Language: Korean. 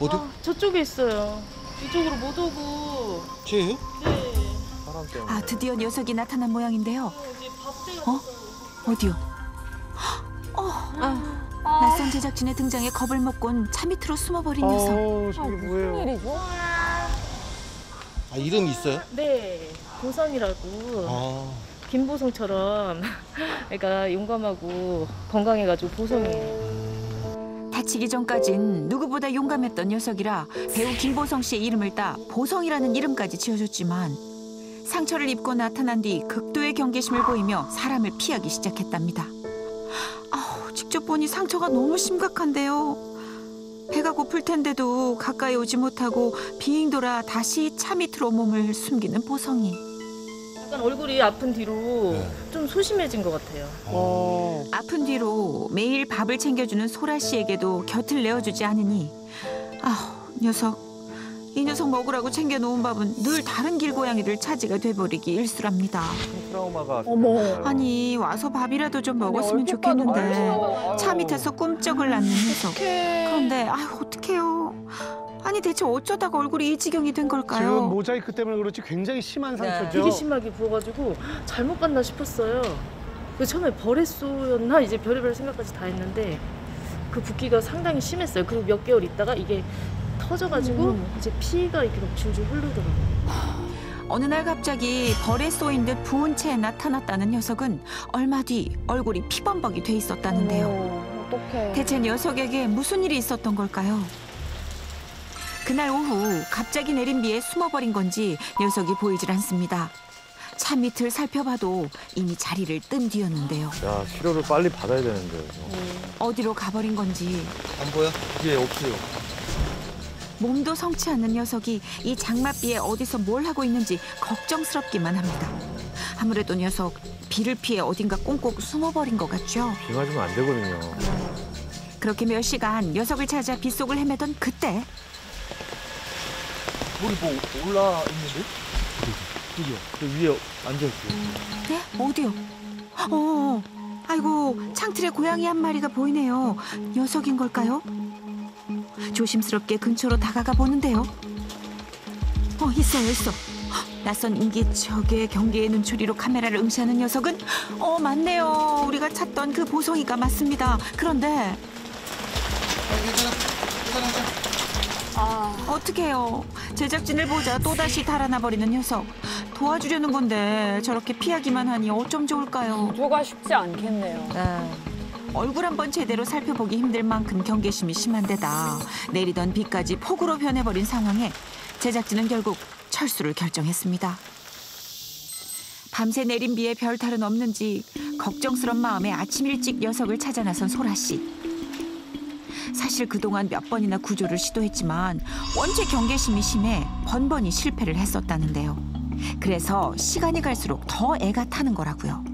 어디? 아, 저쪽에 있어요. 이쪽으로 못 오고. 쟤예요? 네. 사람 때문에. 아 드디어 녀석이 나타난 모양인데요. 밥제가 어? 어디요? 어, 낯선 제작진의 등장에 겁을 먹곤 차 밑으로 숨어버린 녀석. 어, 저게 뭐예요? 일이죠? 아 이름이 있어요? 네. 보성이라고. 아 김보성처럼 애가 용감하고 건강해가지고 보성이에요. 다치기 전까진 누구보다 용감했던 녀석이라 배우 김보성 씨의 이름을 따 보성이라는 이름까지 지어줬지만 상처를 입고 나타난 뒤 극도의 경계심을 보이며 사람을 피하기 시작했답니다. 아우, 직접 보니 상처가 너무 심각한데요. 배가 고플 텐데도 가까이 오지 못하고 비행 돌아 다시 차 밑으로 몸을 숨기는 보성이. 약간 얼굴이 아픈 뒤로 네. 좀 소심해진 것 같아요. 어. 아픈 뒤로 매일 밥을 챙겨주는 소라 씨에게도 곁을 내어주지 않으니 아우 녀석 이 녀석 먹으라고 챙겨놓은 밥은 늘 다른 길고양이들 차지가 돼버리기 일쑤랍니다. 트라우마가. 어머. 아니 와서 밥이라도 좀 먹었으면 얼핏 봐도 좋겠는데. 차 밑에서 꿈쩍을 낳는 녀석. 그런데 아유 어떡해요 아니 대체 어쩌다가 얼굴이 이 지경이 된 지금 걸까요? 모자이크 때문에 그렇지 굉장히 심한 네. 상처죠. 되게 심하게 부어가지고 잘못 봤나 싶었어요. 그 처음에 벌레쏘였나 이제 별의별 생각까지 다 했는데 그 붓기가 상당히 심했어요. 그리고 몇 개월 있다가 이게 터져가지고 음. 이제 피가 이렇게 막 줄줄 흐르더라고요. 어느 날 갑자기 벌에 쏘인 듯 부은 채 나타났다는 녀석은 얼마 뒤 얼굴이 피범벅이 돼 있었다는데요. 어떡해. 대체 녀석에게 무슨 일이 있었던 걸까요? 그날 오후 갑자기 내린 비에 숨어버린 건지 녀석이 보이질 않습니다. 차 밑을 살펴봐도 이미 자리를 뜬 뒤였는데요. 야, 치료를 빨리 받아야 되는데. 이거. 어디로 가버린 건지 안 보여? 이게 없어요. 몸도 성치 않는 녀석이 이 장맛비에 어디서 뭘 하고 있는지 걱정스럽기만 합니다. 아무래도 녀석 비를 피해 어딘가 꽁꽁 숨어버린 것 같죠. 비 맞으면 안 되거든요. 그렇게 몇 시간 녀석을 찾아 빗속을 헤매던 그때 물이 뭐 올라 있는데? 여기요. 그 위에 앉아있어요. 네? 어디요? 어, 아이고 창틀에 고양이 한 마리가 보이네요. 녀석인 걸까요? 조심스럽게 근처로 다가가 보는데요. 어, 있어요, 있어. 헉, 낯선 인기척의 경계의 눈초리로 카메라를 응시하는 녀석은 어, 맞네요. 우리가 찾던 그 보성이가 맞습니다. 그런데 아, 어떡해요. 제작진을 보자 또다시 달아나 버리는 녀석. 도와주려는 건데 저렇게 피하기만 하니 어쩜 좋을까요? 구조가 쉽지 않겠네요. 네. 얼굴 한번 제대로 살펴보기 힘들 만큼 경계심이 심한 데다 내리던 비까지 폭우로 변해버린 상황에 제작진은 결국 철수를 결정했습니다. 밤새 내린 비에 별 탈은 없는지 걱정스런 마음에 아침 일찍 녀석을 찾아 나선 소라 씨. 사실 그동안 몇 번이나 구조를 시도했지만 원체 경계심이 심해 번번이 실패를 했었다는데요. 그래서 시간이 갈수록 더 애가 타는 거라고요.